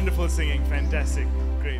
Wonderful singing, fantastic, great.